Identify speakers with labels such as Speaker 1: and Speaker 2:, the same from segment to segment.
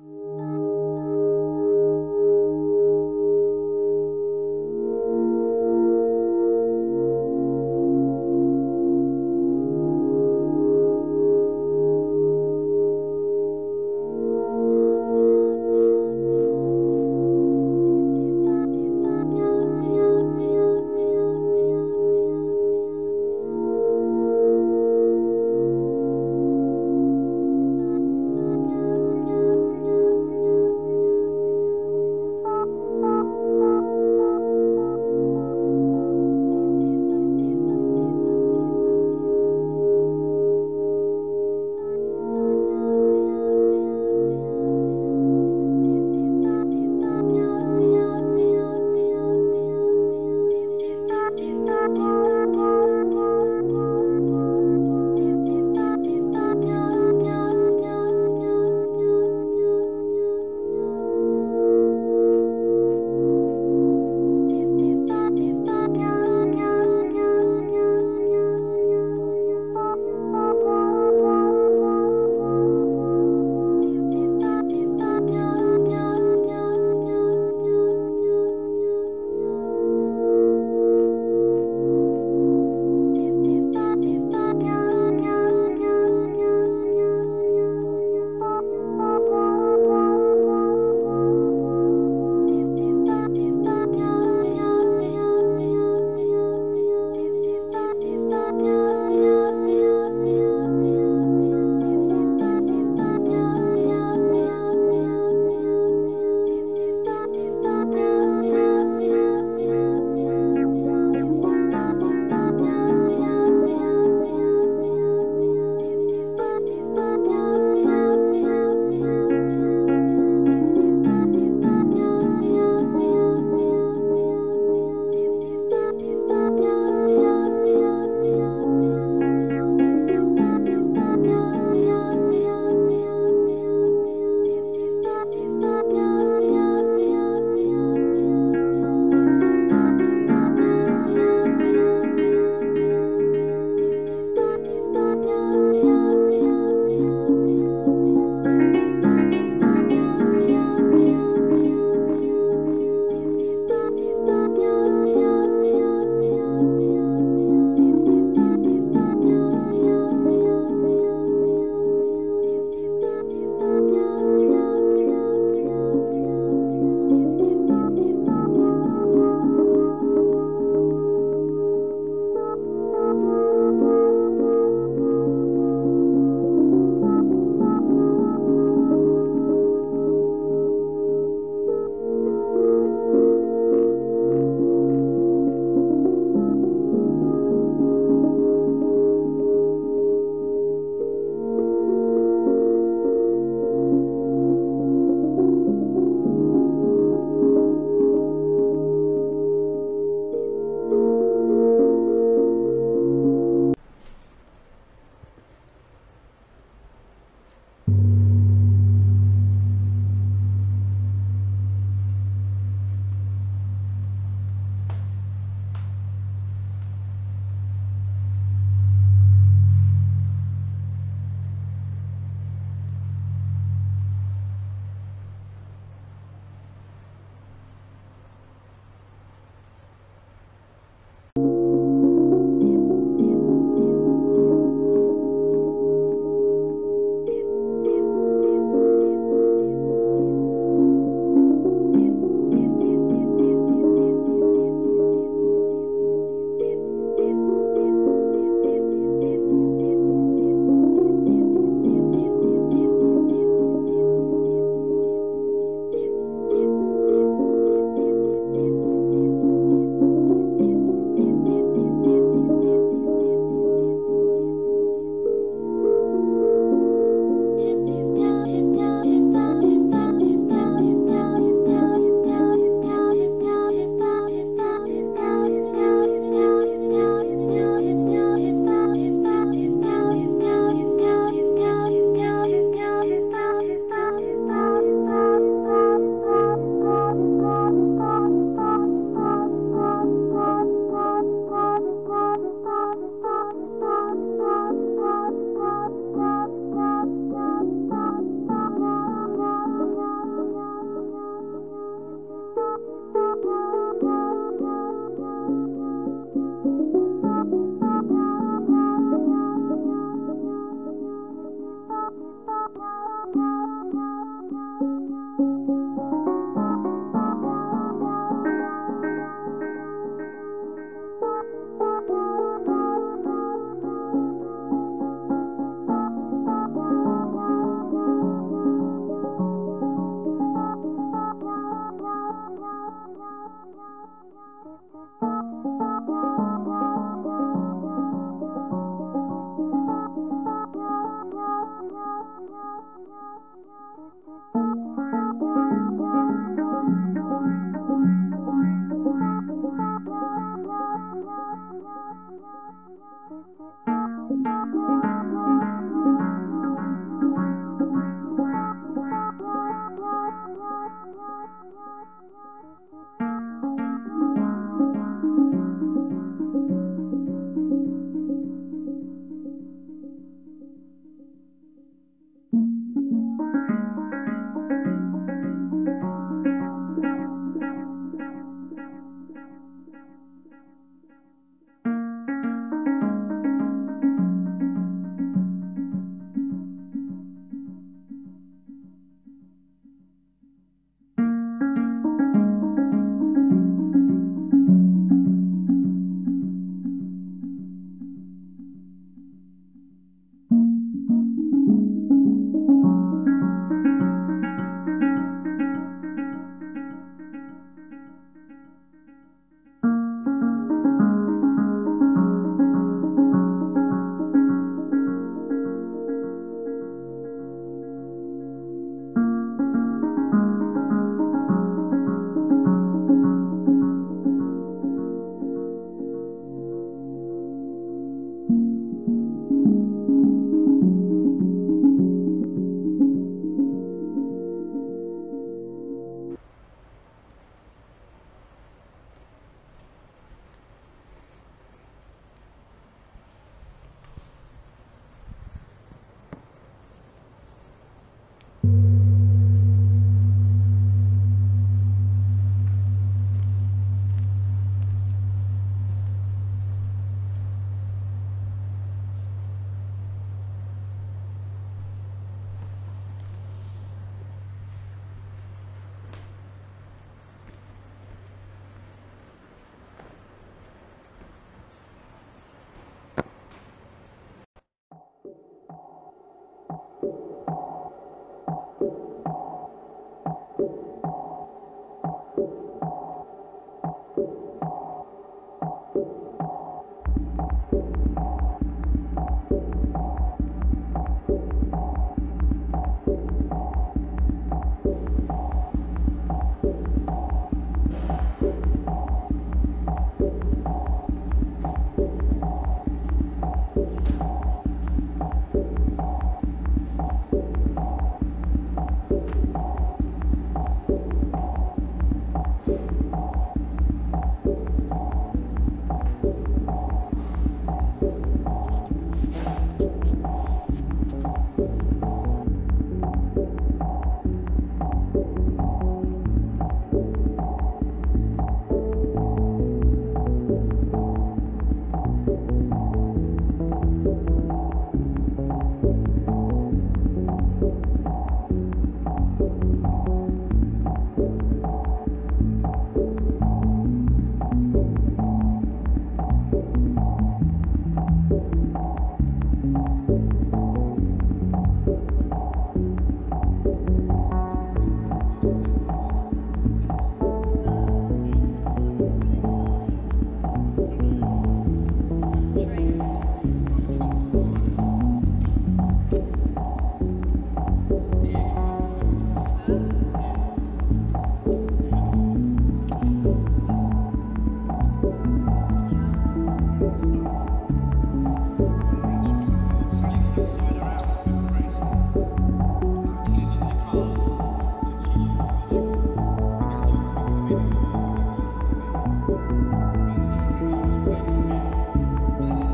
Speaker 1: you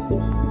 Speaker 1: Thank you.